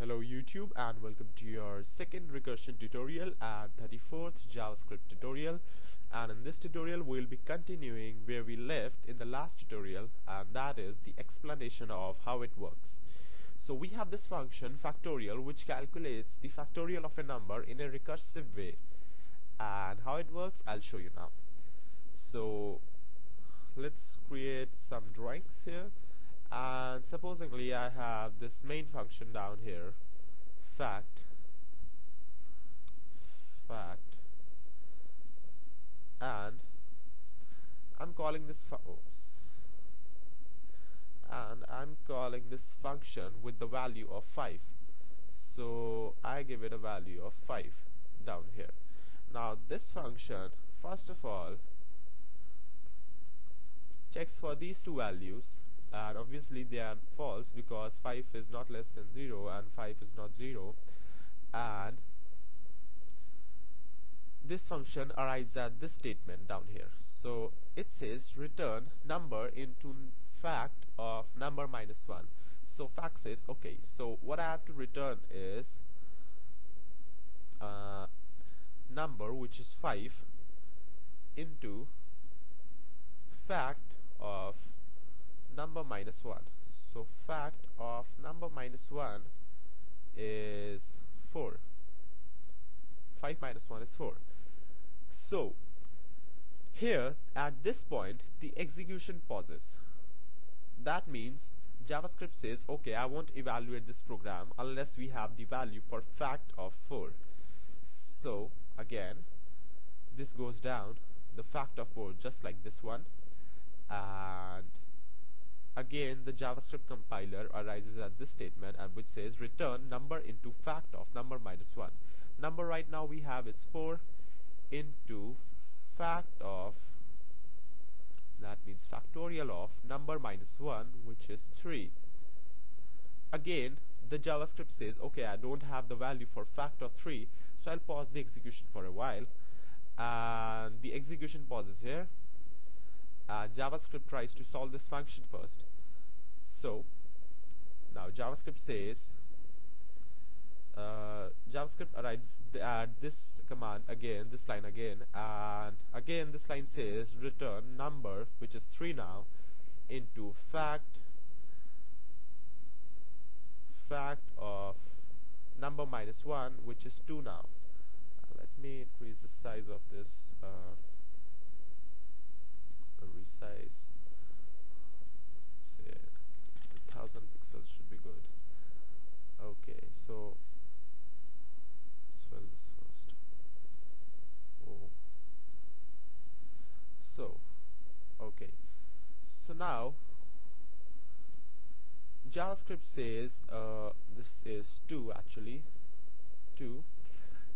Hello YouTube and welcome to your second recursion tutorial and 34th JavaScript tutorial and in this tutorial we'll be continuing where we left in the last tutorial and that is the explanation of how it works. So we have this function factorial which calculates the factorial of a number in a recursive way and how it works I'll show you now. So let's create some drawings here and supposedly I have this main function down here. Fact. Fact. And I'm calling this and I'm calling this function with the value of 5 so I give it a value of 5 down here. Now this function first of all checks for these two values and obviously they are false because 5 is not less than 0 and 5 is not 0 and this function arrives at this statement down here. So it says return number into fact of number minus 1 so fact says okay so what I have to return is uh, number which is 5 into fact of number minus 1 so fact of number minus 1 is 4 5 minus 1 is 4 so here at this point the execution pauses. That means JavaScript says okay I won't evaluate this program unless we have the value for fact of 4 so again this goes down the fact of 4 just like this one. And Again, the JavaScript compiler arises at this statement and which says return number into fact of number minus 1. Number right now we have is 4 into fact of that means factorial of number minus 1 which is 3. Again, the JavaScript says okay I don't have the value for fact of 3 so I'll pause the execution for a while and the execution pauses here uh, JavaScript tries to solve this function first. So now JavaScript says uh, JavaScript arrives at this command again, this line again, and again this line says return number, which is 3 now, into fact fact of number minus 1, which is 2 now. Let me increase the size of this. Uh, resize say a thousand pixels should be good. Okay so let's fill this first. Oh. So okay. So now JavaScript says uh, this is 2 actually. 2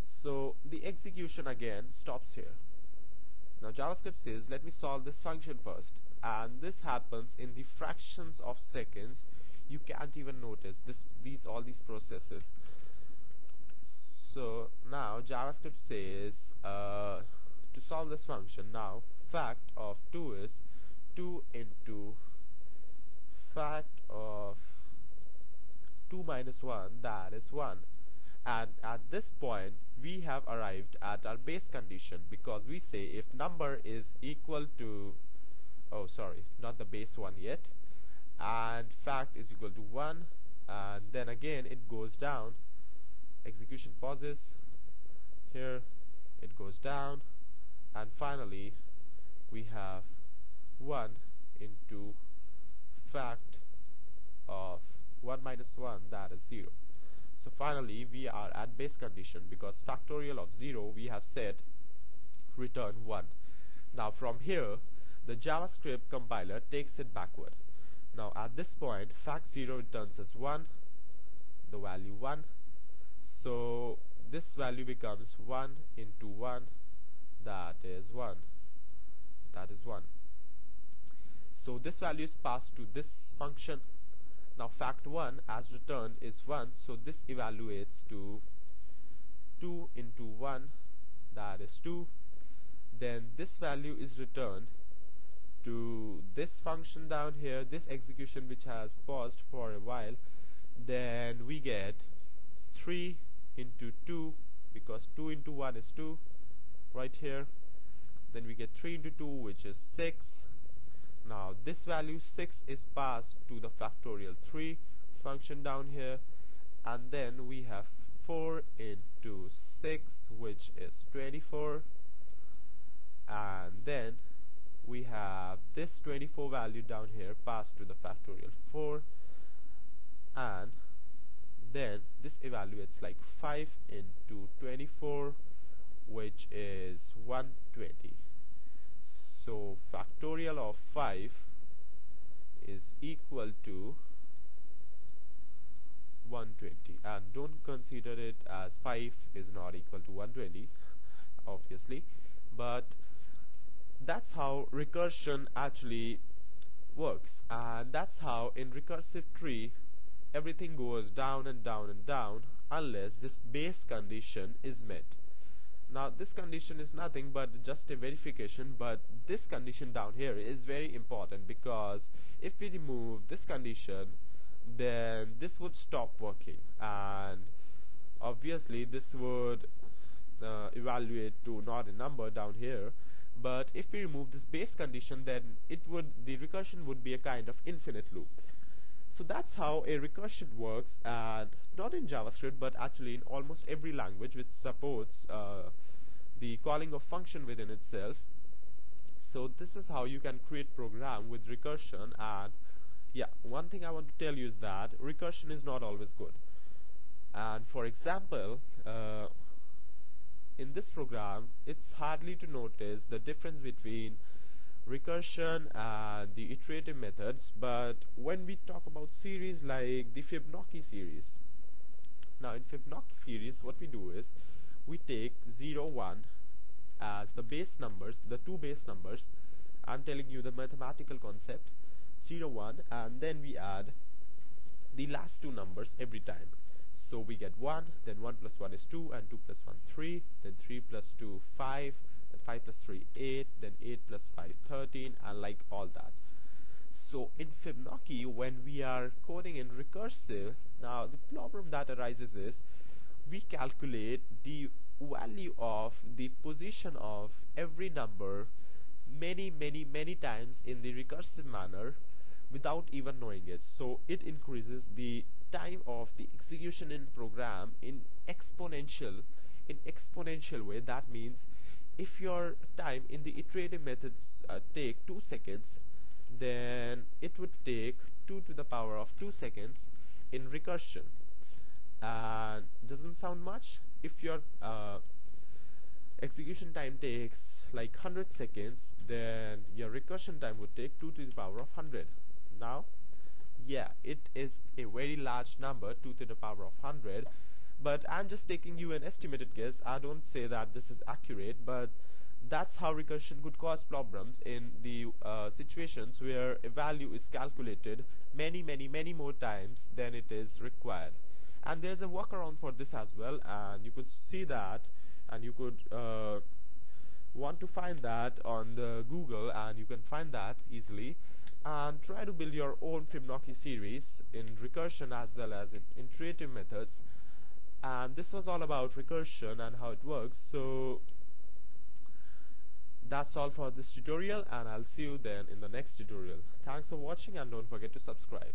so the execution again stops here JavaScript says let me solve this function first. And this happens in the fractions of seconds you can't even notice this these all these processes. So now JavaScript says uh, to solve this function now fact of 2 is 2 into fact of 2 minus 1 that is 1 and at this point we have arrived at our base condition because we say if number is equal to oh sorry not the base one yet and fact is equal to 1 and then again it goes down. Execution pauses. Here it goes down. And finally we have 1 into fact of 1 minus 1 that is 0 so finally we are at base condition because factorial of 0 we have said return 1. Now from here the JavaScript compiler takes it backward. Now at this point fact 0 returns as 1 the value 1 so this value becomes 1 into 1 that is 1 that is 1 so this value is passed to this function now fact 1 as returned is 1 so this evaluates to 2 into 1 that is 2 then this value is returned to this function down here this execution which has paused for a while. Then we get 3 into 2 because 2 into 1 is 2 right here. Then we get 3 into 2 which is 6 now this value 6 is passed to the factorial 3 function down here. And then we have 4 into 6 which is 24 and then we have this 24 value down here passed to the factorial 4 and then this evaluates like 5 into 24 which is 120 so factorial of 5 is equal to 120 and don't consider it as 5 is not equal to 120 obviously. But that's how recursion actually works. And that's how in recursive tree everything goes down and down and down unless this base condition is met now this condition is nothing but just a verification but this condition down here is very important because if we remove this condition then this would stop working. And obviously this would uh, evaluate to not a number down here. But if we remove this base condition then it would the recursion would be a kind of infinite loop so that's how a recursion works and not in JavaScript but actually in almost every language which supports uh, the calling of function within itself. So this is how you can create program with recursion and yeah one thing I want to tell you is that recursion is not always good. And for example uh, in this program it's hardly to notice the difference between recursion and the iterative methods but when we talk about series like the Fibonacci series now in Fibonacci series what we do is we take 0 1 as the base numbers the two base numbers. I'm telling you the mathematical concept 0 1 and then we add the last two numbers every time so we get 1 then 1 plus 1 is 2 and 2 plus 1 3 then 3 plus 2 5 then 5 plus 3 8 then 8 plus 5 13 and like all that. So in Fibonacci when we are coding in recursive now the problem that arises is we calculate the value of the position of every number many many many times in the recursive manner without even knowing it. So it increases the time of the execution in program in exponential in exponential way. That means if your time in the iterative methods uh, take 2 seconds then it would take 2 to the power of 2 seconds in recursion. And doesn't sound much. If your uh, execution time takes like 100 seconds then your recursion time would take 2 to the power of 100 now? Yeah it is a very large number 2 to the power of 100 but I'm just taking you an estimated guess. I don't say that this is accurate but that's how recursion could cause problems in the uh, situations where a value is calculated many many many more times than it is required. And there's a workaround for this as well and you could see that and you could uh, want to find that on the Google and you can find that easily and try to build your own Fibonacci series in recursion as well as in iterative methods. And this was all about recursion and how it works. So that's all for this tutorial and I'll see you then in the next tutorial. Thanks for watching and don't forget to subscribe